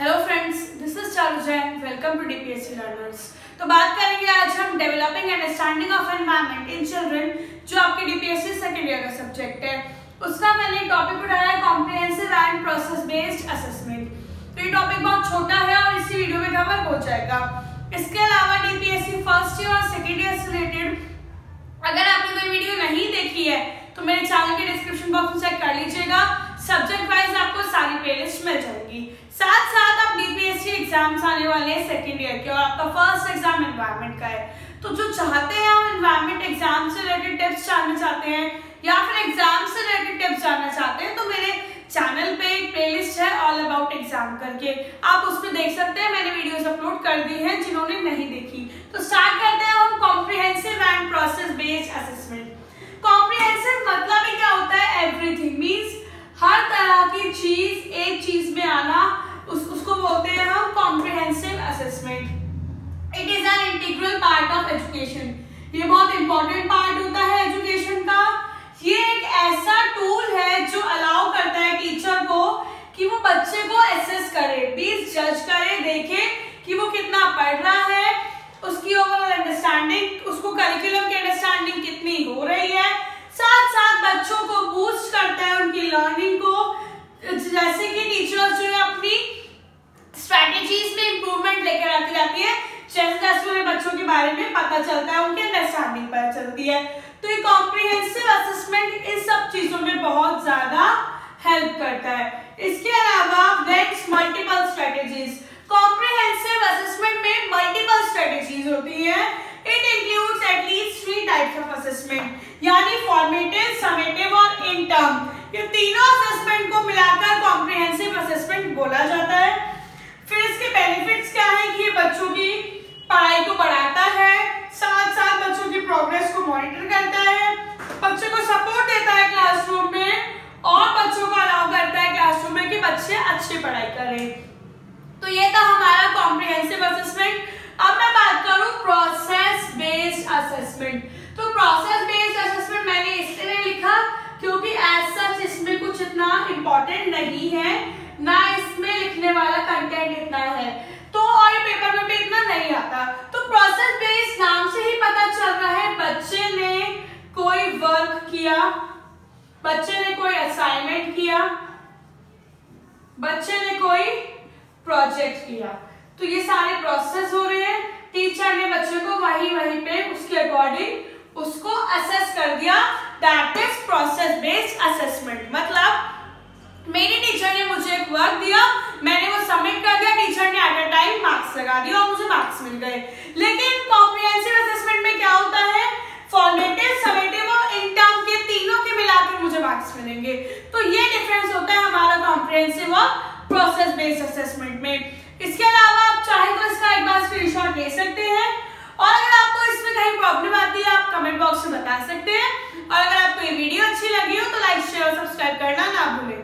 Hello friends this is Chalu Jain welcome to DPSC learners तो बात करेंगे आज हम developing understanding of environment in children जो आपके डीपीएससी सेकेंड ईयर का सब्जेक्ट है। उसका मैंने टॉपिक उठाया है comprehensive and process based assessment तो ये टॉपिक बहुत छोटा है और इसी वीडियो में कवर हो जाएगा। इसके अलावा डीपीएससी फ़र्स्ट ईयर और सेकेंड ईयर से रिलेटेड अगर आपने कोई वीडियो नहीं देखी है तो मेरे चैनल के डिस्क्रिप्शन बॉक्स में चेक कर लीजिएगा। सब्जेक्ट वाइज आपको सारी प्लेलिस्ट मिल जाएगी। साथ साथ आप डीपीएससी एग्ज़ाम्स आने वाले हैं सेकेंड ईयर के और आपका फ़र्स्ट एग्ज़ाम एनवायरमेंट का है। तो जो चाहते हैं हम एनवायरमेंट एग्ज़ाम से रिलेटेड टिप्स जानना चाहते हैं या फिर एग्ज़ाम से रिलेटेड टिप्स जानना चाहते हैं तो मेरे चैनल पे एक प्लेलिस्ट है ऑल अबाउट एग्ज़ाम करके। आप उसमें देख सकते हैं, मैंने वीडियोस अपलोड कर दी हैं जिन्होंने नहीं देखी। तो स्टार्ट करते हैं हम comprehensive and process based assessment comprehensive मतलब ही क्या होता है एवरीथिंग मींस हर तरह की चीज़ एक चीज़ में आना उस, उसको बोलते हैं हम comprehensive assessment it is an integral part of education ये बहुत इंपॉर्टेंट पार्ट होता है एजुकेशन का। ये एक ऐसा टूल है जो अलाउ करता है टीचर को कि वो बच्चे को एसेस करे प्लीज़ जज करे, देखे कि वो कितना पढ़ रहा है, उसकी ओवरऑल अंडरस्टैंडिंग उसको करिकुलम की अंडरस्टैंडिंग कितनी हो रही है। साथ साथ बच्चों को बूस्ट करता है उनकी लर्निंग को। जैसे कि टीचर्स जो है अपनी स्ट्रेटेजीज में इंप्रूवमेंट लेकर आती जाती है उन्हें बच्चों के बारे में पता चलता है, उनकी अंडरस्टैंडिंग पता चलती है। तो ये कॉम्प्रिहेंसिव असेसमेंट इन सब चीज़ों में बहुत ज़्यादा हेल्प करता है। इसके अलावा next multiple strategies comprehensive assessment में मल्टीपल स्ट्रेटेजीज होती है। It includes at least three types of assessment यानी फॉर्मेटिव समेटिव और इन टर्म ये तीनों असेसमेंट को मिलाकर कॉम्प्रिहेंसिव असेसमेंट बोला जाता है। फिर इसके बेनिफिट्स क्या है कि ये बच्चों की पढ़ाई को बढ़ाता है साथ साथ बच्चों की प्रोग्रेस को मॉनिटर करता है बच्चों को सपोर्ट देता है क्लासरूम में और बच्चों को अलाउ करता है क्लासरूम में कि बच्चे अच्छी पढ़ाई करें तो ये था हमारा कॉम्प्रिहेंसिव असेसमेंट अब मैं बात करूँ प्रोसेस बेस्ड असेसमेंट तो प्रोसेस बेस्ड असेसमेंट मैंने इसलिए लिखा क्योंकि एज सच इसमें कुछ इतना इम्पोर्टेंट नहीं है, ना इसमें लिखने वाला कंटेंट इतना है। तो और ये पेपर में भी इतना नहीं आता। तो प्रोसेस बेस्ड नाम से ही पता चल रहा है, बच्चे ने कोई वर्क किया, बच्चे ने कोई असाइनमेंट किया, बच्चे ने कोई प्रोजेक्ट किया। तो ये सारे प्रोसेस हो रहे हैं। टीचर ने बच्चे को वही वहीं पे उसके अकॉर्डिंग उसको असेस कर दिया। That is process based assessment मतलब मेरी टीचर ने मुझे एक वर्क दिया। मैंने वो सबमिट कर दिया। टीचर ने एट अ टाइम मार्क्स लगा दिया और मुझे मार्क्स मिल गए। लेकिन कॉम्प्रिहेंसिव असेसमेंट में क्या होता है? फॉर्मेटिव समेटिव और इन टर्म के तीनों के मिलाकर मुझे मार्क्स मिलेंगे। तो ये डिफरेंस होता है हमारा कॉम्प्रिहेंसिव और प्रोसेस बेस्ड असेसमेंट में। इसके अलावा आप चाहे तो इसका एक बार स्क्रीनशॉट ले सकते हैं। और अगर आपको इसमें कहीं प्रॉब्लम आती है, आप कमेंट बॉक्स में बता सकते हैं। और अगर आपको ये वीडियो अच्छी लगी हो तो लाइक शेयर और सब्सक्राइब करना ना भूलें।